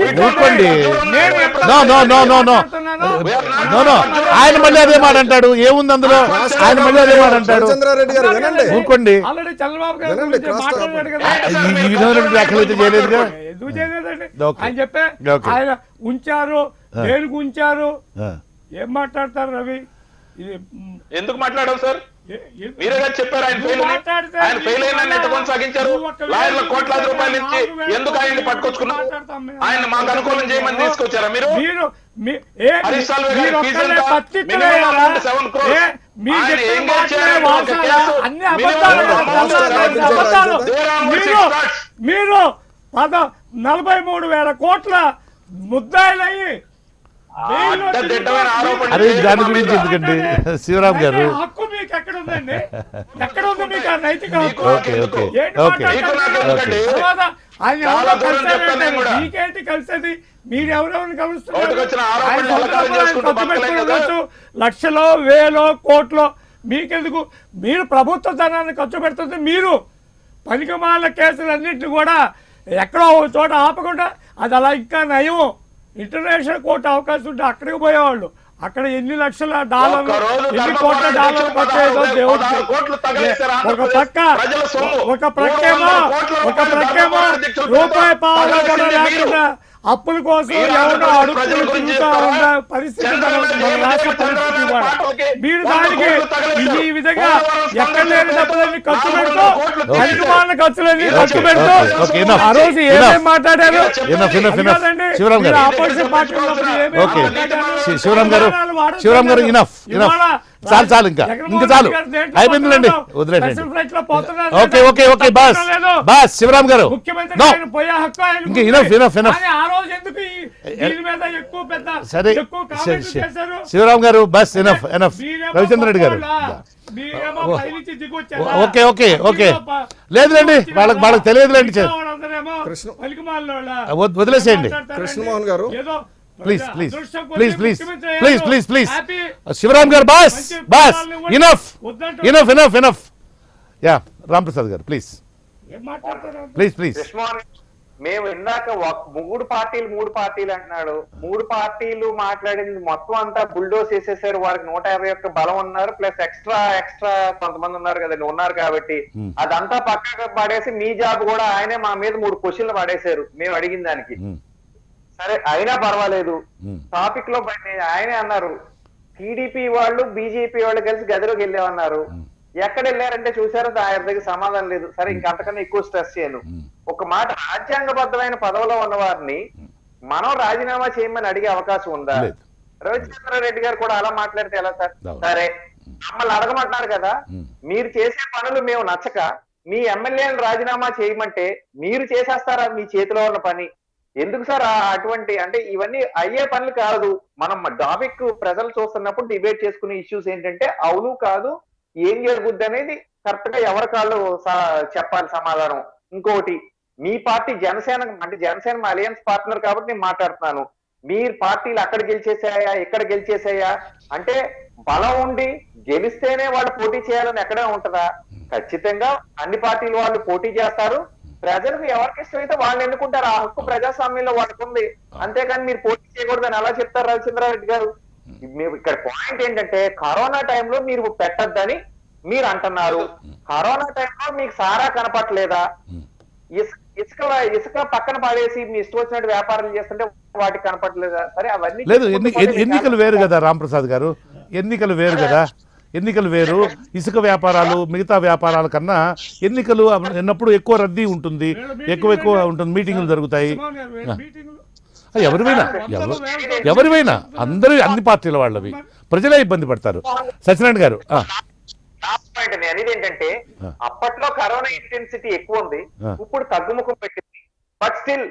ఊరుకోండి నేను ఎప్పుడు no no no no no. మాట్లాడుతున్నాను? నో నో ఆయన మళ్ళీ అదే మాట అంటాడు. ఏముంది అందులో? ఆయన మళ్ళీ అదే మాట అంటాడు. ఊరుకోండి. ఈ- విధమైన వ్యాఖ్యలు అయితే చేయలేదుగా. ఆయన చెప్పే. ఆయన ఉంచారు దేనికి ఉంచారు. ఏం మాట్లాడతారు రవి? ఎందుకు మాట్లాడావు సార్? మీరే కదా చెప్పారు ఆయన ఫెయిల్ ఆయన ఫెయిల్ అయిన నువ్వు నెట్ కొనసాగించారు లాయర్ల కోట్లాది రూపాయలు ఇచ్చి ఎందుకు ఆయన్ని పట్టుకొచ్చుకున్నారు. ఆయన మాకు అనుకూలం చేయమని తీసుకొచ్చారా మీరు? మీరు హరీష్ సాల్వే గారి ఫీజు ఎంత? Seven crores. పద నలభై మూడు వేల కోట్ల ముద్దాయిలయ్యి దాని గురించి. ఎందుకండి? శివరామ్ గారు? హక్కు మీకు ఉందండి. ఎక్కడ ఉంది మీకు ఆ నైతిక? హక్కు ఏంటి మాట్లాడుతున్నారు? తర్వాత ఆయన ఎవరో కూడా. మీకేంటి కలిసేది? మీరు ఎవరెవరిని కలుస్తున్నారు లక్షలో వేలో కోట్లో. మీకెందుకు? మీరు ప్రభుత్వ ధనాన్ని ఖర్చు పెడుతుంది మీరు. పనికిమాల కేసులన్నింటినీ కూడా ఎక్కడో ఒక చోట ఆపకుండా అది అలా ఇంకా నయం. ఇంటర్నేషనల్ కోర్టు అవకాశం ఉంటే అక్కడికి పోయేవాళ్ళు. అక్కడ ఎన్ని లక్షల డాలర్లు ఎన్ని కోట్ల డాలర్లు తగిలేశారు ఒక పక్క. ఒక ప్రక్కేమో ఒక ప్రక్కేమో రూపాయి పావులు కూడా. లేకుండా అప్పుల కోసం ఎవరో తిరుగుతా? ఉన్న పరిస్థితి మన రాష్ట్ర పరిస్థితి మీరు దానికి. ఇది ఈ విధంగా ఎక్కడ లేని డబ్బులన్నీ ఖర్చు పెడుతూ ఖర్చులన్నీ ఓకే, ఖర్చు పెడుతూ ఆ రోజు enough. ఏమేం మాట్లాడారు? మీరు గారు. పార్టీ శివరామ్ గారు. శివరామ్ ఇనఫ్ ఇనఫ్ చాలు చాలు ఇంకా. ఇంకా చాలు. అయిపోయిందిలేండి. వదిలేండి okay? Okay okay boss. Boss Shivaram garu. ఇంకా ఎక్కువ పెద్ద సరే Shivaram garu bus enough enough Ravichandra Reddy garu? Okay okay okay. లేదులేండి వాళ్ళకి వాళ్ళకి తెలియదులేండి. వదిలేసేయండి. Krishnamohan garu. Please please please please. Please please please. Shivaram garu boss boss. Enough. Enough enough enough yeah Ram Prasad garu please please please మేము ఇందాక మూడు పార్టీలు మూడు పార్టీలు అంటున్నాడు. మూడు పార్టీలు మాట్లాడింది మొత్తం అంతా బుల్డోస్ వేసేసారు వారికి నూట యాభై ఒక్క బలం ఉన్నారు. ప్లస్ ఎక్స్ట్రా ఎక్స్ట్రా కొంతమంది ఉన్నారు కదండి ఉన్నారు కాబట్టి. అదంతా పక్కకు పడేసి మీ జాబ్ కూడా ఆయనే మా మీద మూడు క్వశ్చన్లు పడేశారు. మేము అడిగిన దానికి. సరే అయినా పర్వాలేదు. టాపిక్లో ఆయనే అన్నారు. టీడీపీ వాళ్ళు బీజేపీ వాళ్ళు కలిసి గదిలోకి వెళ్ళామన్నారు. ఎక్కడ వెళ్ళారంటే చూసారో ఆయన దగ్గర సమాధానం లేదు. సరే ఇంకంతకన్నా ఎక్కువ స్ట్రెస్ చేయను. ఒక మాట రాజ్యాంగబద్ధమైన పదవిలో ఉన్న వారిని మనం రాజీనామా చేయమని అడిగే అవకాశం ఉందా? లేదు. రవిచంద్ర రెడ్డి గారు కూడా అలా మాట్లాడితే ఎలా సార్. సరే. మమ్మల్ని అడగమంటున్నారు కదా. మీరు చేసే పనులు మేము నచ్చక మీ ఎమ్మెల్యేలను రాజీనామా చేయమంటే మీరు చేసేస్తారా మీ చేతిలో ఉన్న పని? ఎందుకు సార్ అటువంటి అంటే ఇవన్నీ అయ్యే పనులు కాదు. మనం టాపిక్ ప్రజలు చూస్తున్నప్పుడు డిబేట్ చేసుకునే ఇష్యూస్ ఏంటంటే అవును కాదు ఏం జరుగుద్ది అనేది కరెక్ట్గా ఎవరి కాళ్ళు స- చెప్పాలి సమాధానం. ఇంకోటి మీ పార్టీ జనసేన అంటే జనసేన మా అలయన్స్ పార్ట్నర్ కాబట్టి నేను మాట్లాడుతున్నాను. మీ పార్టీలు అక్కడ గెలిచేసాయా ఇక్కడ గెలిచేసాయా? అంటే బలం ఉండి గెలిస్తేనే వాళ్ళు పోటీ చేయాలని ఎక్కడే ఉంటుందా? ఖచ్చితంగా అన్ని పార్టీలు వాళ్ళు పోటీ చేస్తారు. ప్రజలకు ఎవరికి ఇష్టమైతే వాళ్ళు ఎన్నుకుంటారు. ఆ హక్కు ప్రజాస్వామ్యంలో వాళ్ళకు ఉంది అంతేకాని మీరు పోటీ చేయకూడదని ఎలా చెప్తారు రవిచంద్రారెడ్డి గారు. మీరు ఇక్కడ పాయింట్ ఏంటంటే కరోనా టైంలో మీరు పెట్టద్దని మీరు అంటున్నారు. కరోనా టైంలో మీకు సారా కనపట్లేదా? ఇసుక ఇసుక ఇసుక పక్కన పడేసి మీ ఇష్టం వచ్చినట్టు వ్యాపారాలు చేస్తుంటే వాటికి కనపట్లేదా? సరే అవన్నీ లేదు ఎన్ని ఎన్ని- ఎన్నికలు వేరు కదా రాంప్రసాద్ గారు. ఎన్నికలు వేరు కదా. ఎన్నికలు వేరు ఇసుక వ్యాపారాలు మిగతా వ్యాపారాల కన్నా ఎన్నికలు అన్నప్పుడు ఎక్కువ రద్దీ ఉంటుంది ఎక్కువ ఎక్కువ ఉంటుంది మీటింగులు జరుగుతాయి. ఎవరివైనా ఎవరు ఎవరివైనా అందరూ అన్ని పార్టీల వాళ్ళవి. ప్రజలే ఇబ్బంది పడతారు. సత్యనారాయణ గారు అనేది ఏంటంటే అప్పట్లో కరోనా ఇంటెన్సిటీ ఎక్కువ ఉంది. ఇప్పుడు తగ్గుముఖం పెట్టింది. బట్ స్టిల్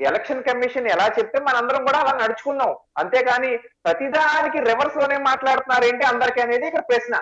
ఎలక్షన్ కమిషన్ ఎలా చెప్తే మనందరం కూడా అలా నడుచుకున్నాం. అంతేకాని ప్రతిదానికి రివర్స్లోనే మాట్లాడుతున్నారు ఏంటి అందరికీ అనేది ఇక్కడ ప్రశ్న.